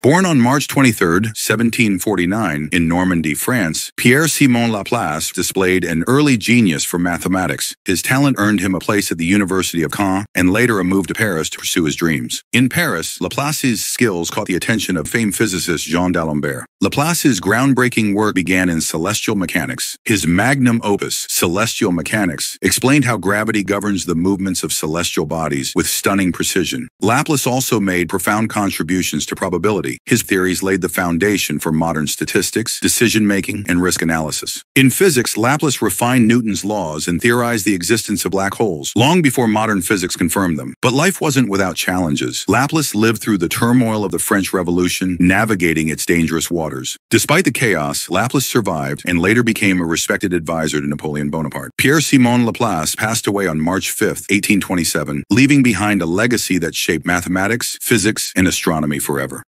Born on March 23, 1749, in Normandy, France, Pierre-Simon Laplace displayed an early genius for mathematics. His talent earned him a place at the University of Caen and later a move to Paris to pursue his dreams. In Paris, Laplace's skills caught the attention of famed physicist Jean d'Alembert. Laplace's groundbreaking work began in celestial mechanics. His magnum opus, Celestial Mechanics, explained how gravity governs the movements of celestial bodies with stunning precision. Laplace also made profound contributions to probability his theories laid the foundation for modern statistics, decision-making, and risk analysis. In physics, Laplace refined Newton's laws and theorized the existence of black holes, long before modern physics confirmed them. But life wasn't without challenges. Laplace lived through the turmoil of the French Revolution, navigating its dangerous waters. Despite the chaos, Laplace survived and later became a respected advisor to Napoleon Bonaparte. Pierre-Simon Laplace passed away on March 5, 1827, leaving behind a legacy that shaped mathematics, physics, and astronomy forever.